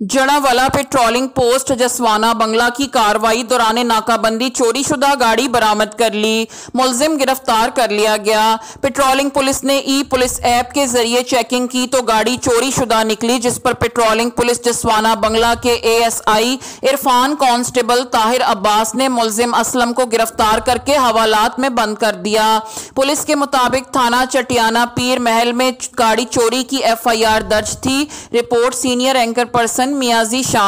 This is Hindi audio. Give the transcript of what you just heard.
जड़ावाला पेट्रोलिंग पोस्ट, जसवाना बंगला की कार्रवाई दौरान नाकाबंदी चोरी शुदा गाड़ी बरामद कर ली, मुलजिम गिरफ़्तार कर लिया गया। पेट्रोलिंग पुलिस ने ई पुलिस ऐप के ज़रिए चेकिंग की तो गाड़ी चोरी शुदा निकली, जिस पर पेट्रोलिंग पुलिस जसवाना बंगला के एएसआई इरफान कांस्टेबल ताहिर अब्बास ने मुलजिम असलम को गिरफ़्तार करके हवालात में बंद कर दिया। पुलिस के मुताबिक थाना चटियाना पीर महल में गाड़ी चोरी की एफ़ आई आर दर्ज थी। Report senior anchor person Hasan Miazi Shan